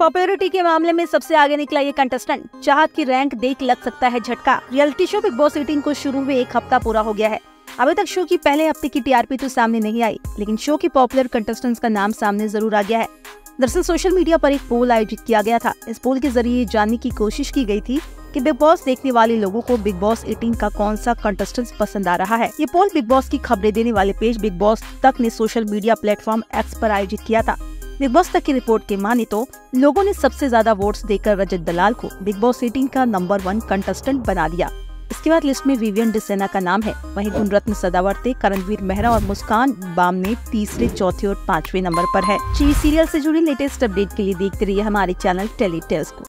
Popularity के मामले में सबसे आगे निकला ये कंटेस्टेंट चाहत की रैंक देख लग सकता है झटका। Reality show Bigg Boss eighteen को शुरू हुए एक हफ़्ता पूरा हो गया है। अभी तक शो की पहले हफ़्ते की टीआरपी तो सामने नहीं आई, लेकिन शो के पॉपुलर कंटेस्टेंट्स का नाम सामने ज़रूर आ गया है। दरअसल सोशल मीडिया पर एक पोल आयोजित किया गया था। इस पोल के ज़रिए जानने की कोशिश की गई थी कि बिग बॉस देखने वाले लोगों को बिग बॉस 18 का कौन सा कंटेस्टेंट पसंद आ रहा है। ये पोल बिग बॉस की खबरें देने वाले पेज बिग बॉस तक ने सोशल मीडिया प्लेटफॉर्म एक्स पर आयोजित किया था। बिग बॉस तक की रिपोर्ट के माने तो लोगों ने सबसे ज़्यादा वोट्स देकर रजत दलाल को बिग बॉस एटीन का नंबर वन कंटेस्टेंट बना दिया। इसके बाद लिस्ट में विवियन डिसेना का नाम है। वहीं गुणरत्न सदावर्ते करणवीर मेहरा और मुस्कान बाम ने तीसरे, चौथे और पांचवे नंबर पर है। चीज़ सीरियल से जुड़ी लेटेस्ट अपडेट के लिए देखते रहिए हमारे चैनल टेली टेस्ट को।